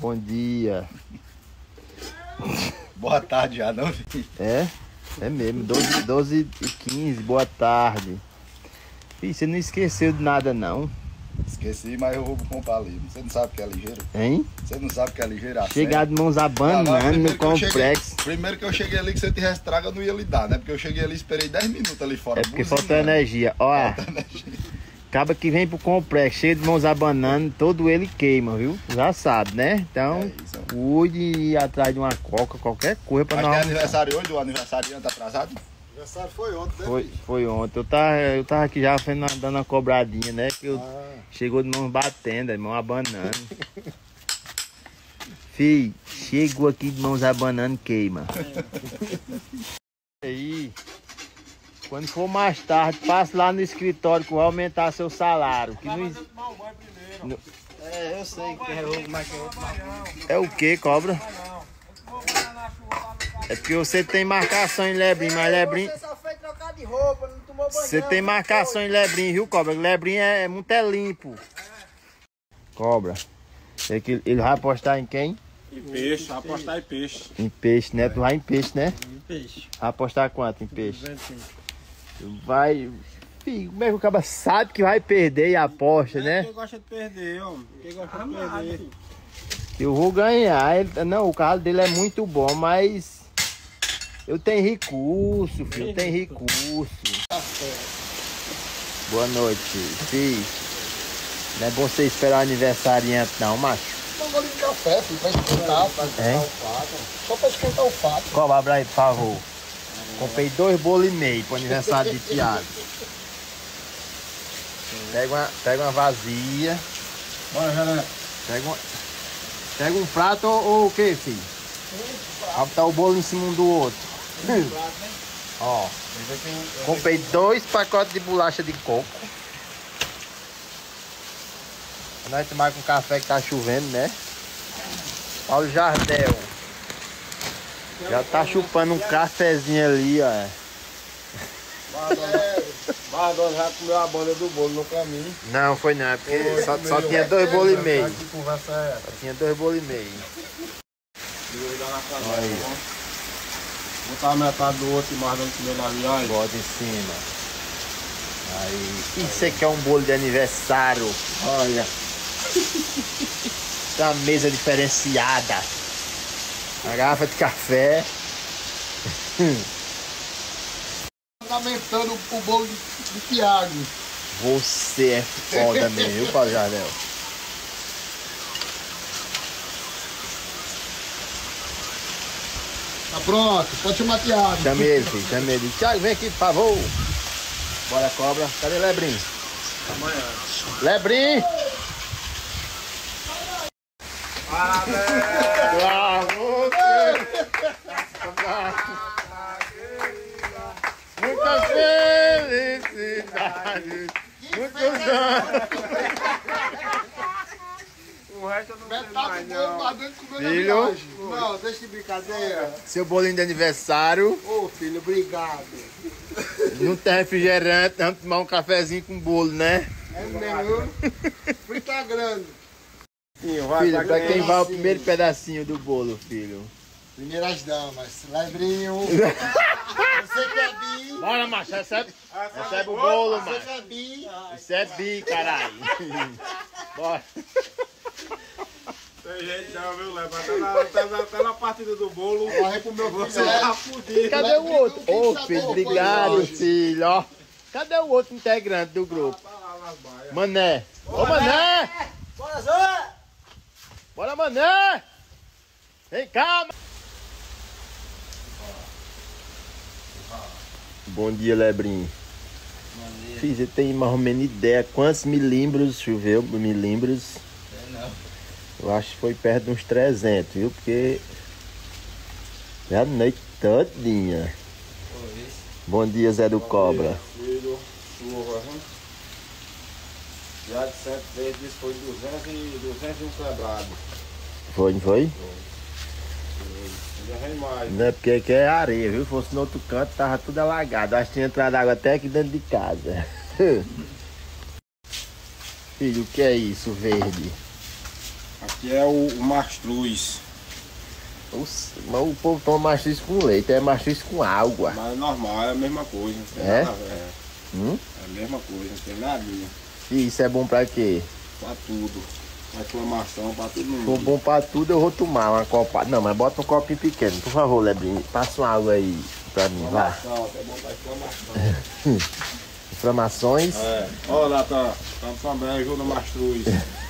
Bom dia. Boa tarde já, não, filho? É? É mesmo, 12, 12 e 15, boa tarde. Filho, você não esqueceu de nada não, Esqueci, mas eu vou comprar ali. Você não sabe que é ligeiro? hein? Você não sabe que é ligeiro? a Chegar de mãos abanando no que eu complexo. cheguei- primeiro que eu cheguei ali, que eu tivesse trago, eu não ia lhe dar, né? Porque eu cheguei ali e esperei 10 minutos ali fora. É porque buzinando. falta energia. Olha, acaba que vem pro complexo, cheio de mãos abanando, todo ele queima, viu? Já sabe, né? Então, É cuide e ir atrás de uma coca, qualquer coisa pra Mas tem nós. aniversário hoje, o aniversariante atrasado? O aniversário foi ontem, né? Foi, foi ontem. Eu tava, eu tava aqui já fazendo, dando uma cobradinha, né? Que eu, Ah, chegou de mãos batendo, de mão abanando. Fih, chegou aqui de mãos abanando, queima. Aí, quando for mais tarde, passe lá no escritório que vai aumentar seu salário. Que não, exi- é, eu sei que é o mais que é outro. é o que, cobra? É porque você tem marcação em Lebrim, mas Lebrim. Você só foi trocar de roupa, não tomou banho. Você não, tem marcação em Lebrim, viu, Cobra? Lebrim é, é muito é limpo. Cobra. É que ele vai apostar em quem? E peixe, apostar em peixe. Em peixe, né? Tu vai em peixe, né? Peixe. Vai apostar quanto em peixe? Vai. Fih, como é que o cara sabe que vai perder e aposta, né? Quem gosta de perder, homem? Quem gosta de perder? Eu vou ganhar. Ele- não, o carro dele é muito bom, mas. Eu tenho recurso, filho. Eu tenho recurso. Boa noite, filho. Não é bom você esperar o aniversariante, não, macho. Não vou de café, filho, pra esquentar, pra esquentar É? o fato. Só pra esquentar o fato. Cobra, abre aí, por favor. Comprei dois bolos e meio pro aniversário de Tiago. Pega uma, pega uma vazia. Bora, galera. Pega, uma, pega um prato ou, ou o que, filho? Vai botar o bolo em cima um do outro. Ó, comprei dois pacotes de bolacha de coco. Pra nós tomar com café que tá chovendo, né? Paulo Jardel. Já tá chupando um cafezinho ali, ó. Bardona já comeu a banda do bolo no caminho. Não, foi não, é porque só, só tinha dois bolos e meio. Que conversa é essa? Só tinha dois bolos e meio. Aí. Botar a metade do outro e mais dando comer na viagem. Bota em cima. Aí. Isso aqui é um bolo de aniversário. Olha. Uma mesa diferenciada. Uma garrafa de café. Lamentando o bolo de, de Tiago. Você é foda mesmo, viu, Paulo Jardel? Tá pronto, pode chamar Tiago. Chame ele, filho. Chame ele. Tiago, vem aqui, por favor. Bora, cobra. Cadê Lebrim? Amanhã. Lebrim! Lá Muita felicidade! Muitos anos! O resto eu não sei mais, não. Filho. Não, deixa de brincadeira. Seu bolinho de aniversário. Ô filho, obrigado. Não tem refrigerante, vamos tomar um cafezinho com bolo, né? É mesmo. Fui tá grande. Sim, vai, Filho, vai pra quem vai o primeiro pedacinho do bolo, filho? Primeiras damas. Lebrinho. Você quer bi? Bora, macho, recebe, recebe o bolo, Você macho. quer bi? Isso é bi, caralho. Bora. Tem gente não, viu, Léo? Até na, até, na, até na partida do bolo. Corre pro meu Você filho. tá fudido. Cadê o outro? Ô, sabor filho, obrigado, filho, ó. Cadê o outro integrante do grupo? Tá lá baias. Mané. Ô, Mané! Bora, Zé! Bora, Mané! Vem cá, ma- Bom dia, Lebrinho. Fiz, você tem mais ou menos ideia quantos milímetros choveu? Milímetros? Eu acho que foi perto de uns 300, viu? Porque. É a noite todinha. Bom dia, Zé do Cobra. Filho, chuva, viu? Já de sete vezes foi 200 e 201 quebrado. Foi, não foi? Ainda vem mais. Não é porque aqui é areia, viu? Se fosse no outro canto, tava tudo alagado. Acho que tinha entrado água até aqui dentro de casa. Filho, o que é isso, verde? Aqui é o, o mastruz. Os- Mas o povo toma mastruz com leite, é mastruz com água. Mas é normal, é a mesma coisa. É? nada. É, Hum? é a mesma coisa, não tem nada. E isso é bom pra quê? Pra tudo. Pra inflamação, pra for mundo. bom pra tudo, eu vou tomar uma copa. Não, mas bota um copinho pequeno, por favor, Lebrinho. Passa uma água aí pra mim. Inflamação, é bom pra inflamação. Inflamações. É. Olha lá, tá. Tá também ajuda o mastruz.